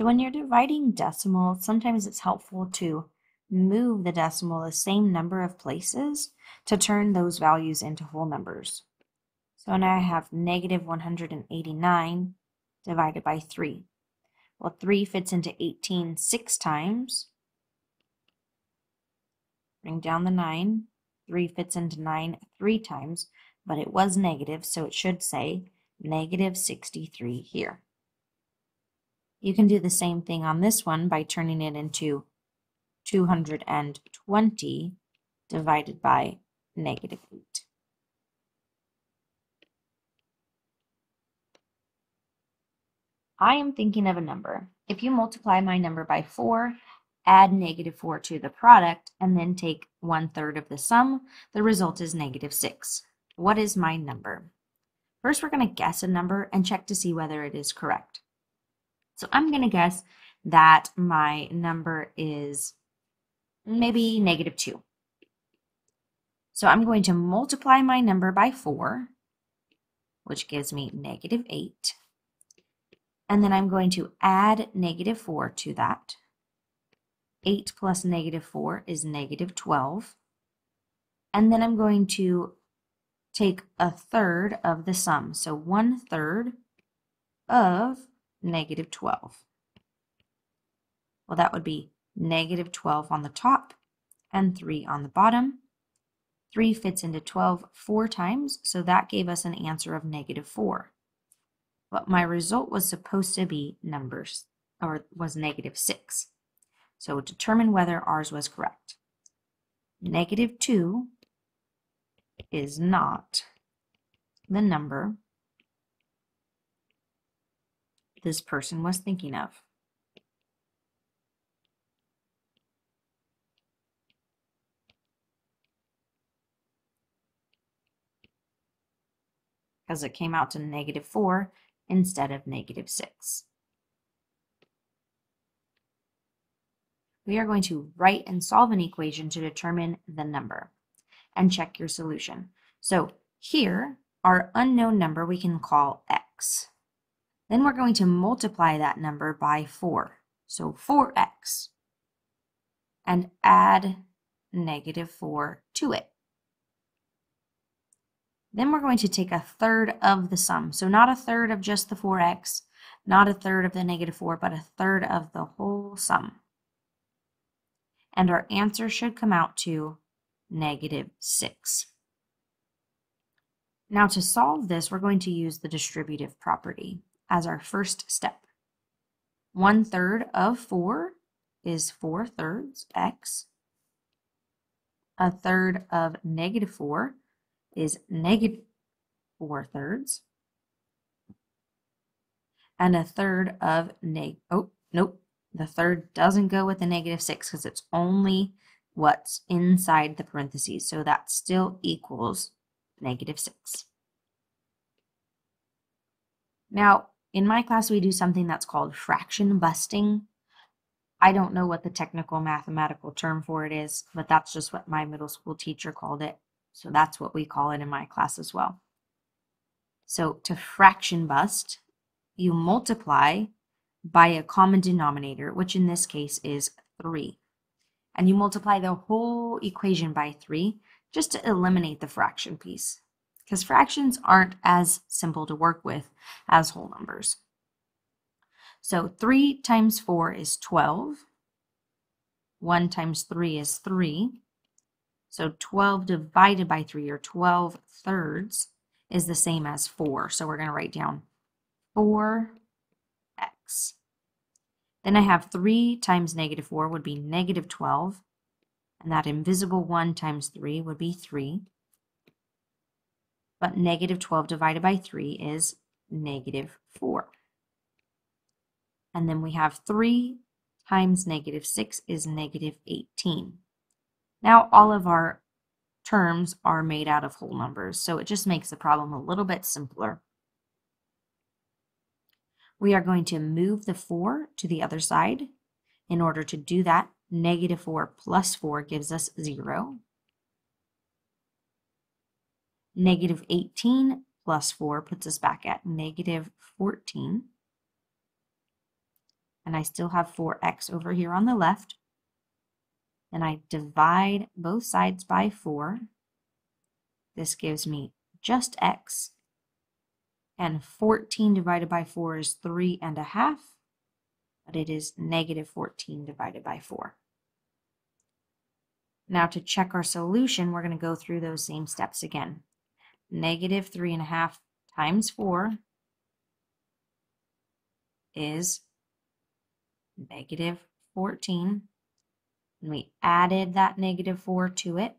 So when you're dividing decimals, sometimes it's helpful to move the decimal the same number of places to turn those values into whole numbers. So now I have negative 189 divided by 3. Well, 3 fits into 18 six times. Bring down the 9. 3 fits into 9 three times, but it was negative, so it should say negative 63 here. You can do the same thing on this one by turning it into 220 divided by negative 8. I am thinking of a number. If you multiply my number by 4, add negative 4 to the product, and then take one third of the sum, the result is negative 6. What is my number? First, we're going to guess a number and check to see whether it is correct. So I'm going to guess that my number is maybe negative 2. So I'm going to multiply my number by 4, which gives me negative 8. And then I'm going to add negative 4 to that. 8 plus negative 4 is negative 12. And then I'm going to take a third of the sum. So 1 third of negative 12. Well, that would be negative 12 on the top and 3 on the bottom. 3 fits into 12 four times, so that gave us an answer of negative 4. But my result was supposed to be numbers, or was negative 6. So determine whether ours was correct. Negative 2 is not the number this person was thinking of. Because it came out to negative 4 instead of negative 6. We are going to write and solve an equation to determine the number and check your solution. So here, our unknown number we can call x. Then we're going to multiply that number by 4. So 4x. And add negative 4 to it. Then we're going to take a third of the sum. So not a third of just the 4x, not a third of the negative 4, but a third of the whole sum. And our answer should come out to negative 6. Now to solve this, we're going to use the distributive property as our first step. One third of 4 is 4 thirds x. A third of negative 4 is negative 4 thirds. And a third of neg, oh, nope, the third doesn't go with the negative 6 because it's only what's inside the parentheses. So that still equals negative 6. Now, in my class, we do something that's called fraction busting. I don't know what the technical mathematical term for it is, but that's just what my middle school teacher called it. So that's what we call it in my class as well. So to fraction bust, you multiply by a common denominator, which in this case is 3. And you multiply the whole equation by 3 just to eliminate the fraction piece because fractions aren't as simple to work with as whole numbers. So 3 times 4 is 12. 1 times 3 is 3. So 12 divided by 3, or 12 thirds, is the same as 4. So we're going to write down 4x. Then I have 3 times negative 4 would be negative 12. And that invisible 1 times 3 would be 3 but negative 12 divided by 3 is negative 4. And then we have 3 times negative 6 is negative 18. Now all of our terms are made out of whole numbers, so it just makes the problem a little bit simpler. We are going to move the 4 to the other side. In order to do that, negative 4 plus 4 gives us 0. Negative 18 plus 4 puts us back at negative 14. and I still have 4x over here on the left. And I divide both sides by 4. This gives me just x. And 14 divided by 4 is 3 and a half, but it is negative 14 divided by 4. Now to check our solution, we're going to go through those same steps again. Negative 3 and a half times 4 is negative 14. And we added that negative 4 to it,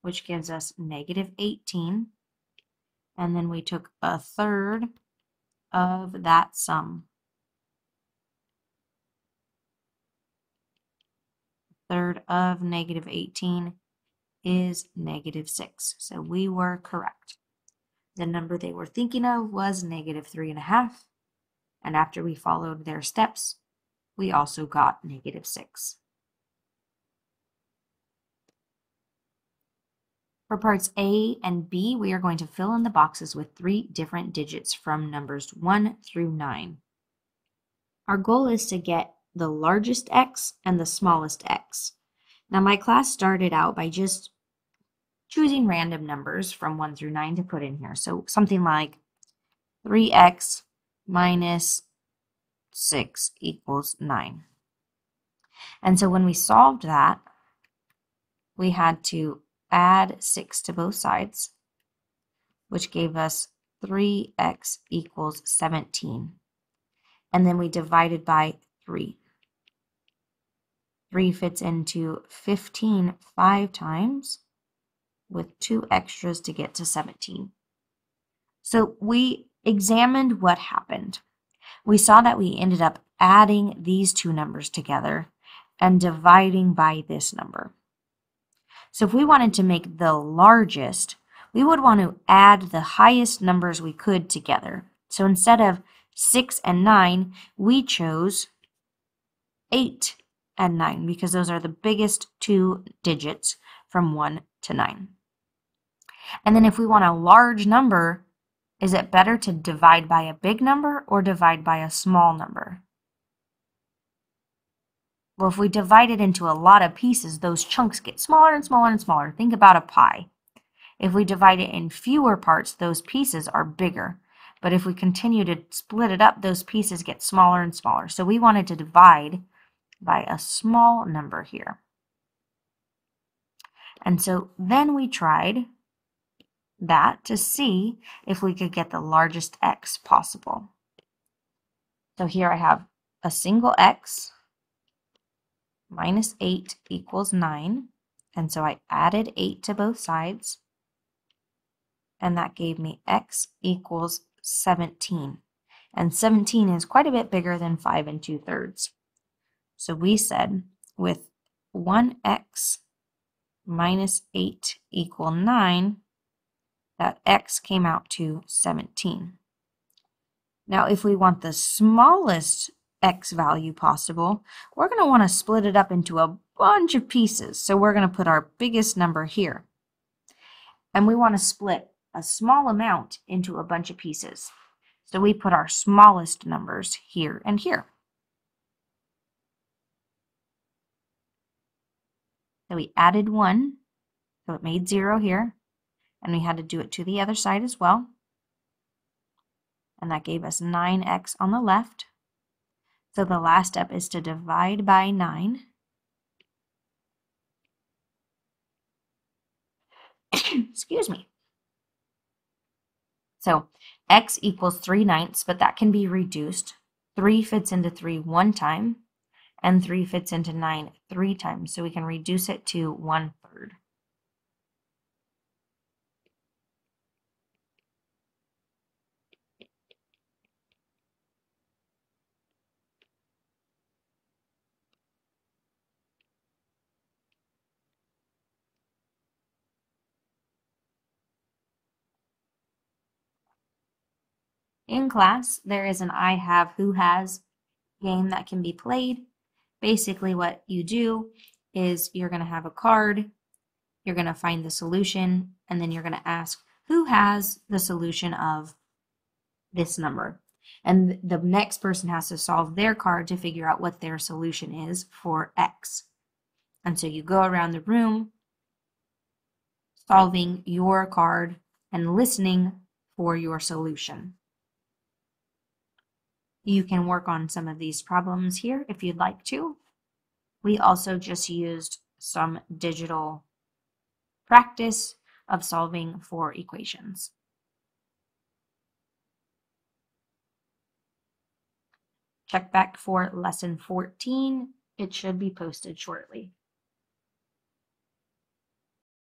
which gives us negative 18. And then we took a third of that sum. Third of negative 18 is negative 6. So we were correct. The number they were thinking of was negative 3.5. And after we followed their steps, we also got negative 6. For parts A and B, we are going to fill in the boxes with three different digits from numbers 1 through 9. Our goal is to get the largest x and the smallest x. Now my class started out by just choosing random numbers from 1 through 9 to put in here. So something like 3x minus 6 equals 9. And so when we solved that, we had to add 6 to both sides, which gave us 3x equals 17. And then we divided by 3. 3 fits into 15 five times, with two extras to get to 17. So we examined what happened. We saw that we ended up adding these two numbers together and dividing by this number. So if we wanted to make the largest, we would want to add the highest numbers we could together. So instead of 6 and 9, we chose 8 and 9 because those are the biggest two digits from 1 to 9. And then if we want a large number, is it better to divide by a big number or divide by a small number? Well, if we divide it into a lot of pieces, those chunks get smaller and smaller and smaller. Think about a pie. If we divide it in fewer parts, those pieces are bigger. But if we continue to split it up, those pieces get smaller and smaller. So we wanted to divide by a small number here. And so then we tried that to see if we could get the largest x possible. So here I have a single x minus 8 equals 9. And so I added 8 to both sides. And that gave me x equals 17. And 17 is quite a bit bigger than 5 and 2 thirds. So we said with 1x minus 8 equal 9, that x came out to 17. Now, if we want the smallest x value possible, we're going to want to split it up into a bunch of pieces. So we're going to put our biggest number here. And we want to split a small amount into a bunch of pieces. So we put our smallest numbers here and here. So we added 1, so it made 0 here and we had to do it to the other side as well. And that gave us 9x on the left. So the last step is to divide by 9. Excuse me. So x equals 3 ninths, but that can be reduced. 3 fits into 3 one time, and 3 fits into 9 three times. So we can reduce it to 1 third. In class, there is an I have, who has game that can be played. Basically, what you do is you're going to have a card, you're going to find the solution, and then you're going to ask who has the solution of this number. And the next person has to solve their card to figure out what their solution is for X. And so you go around the room solving your card and listening for your solution. You can work on some of these problems here if you'd like to. We also just used some digital practice of solving for equations. Check back for lesson 14. It should be posted shortly.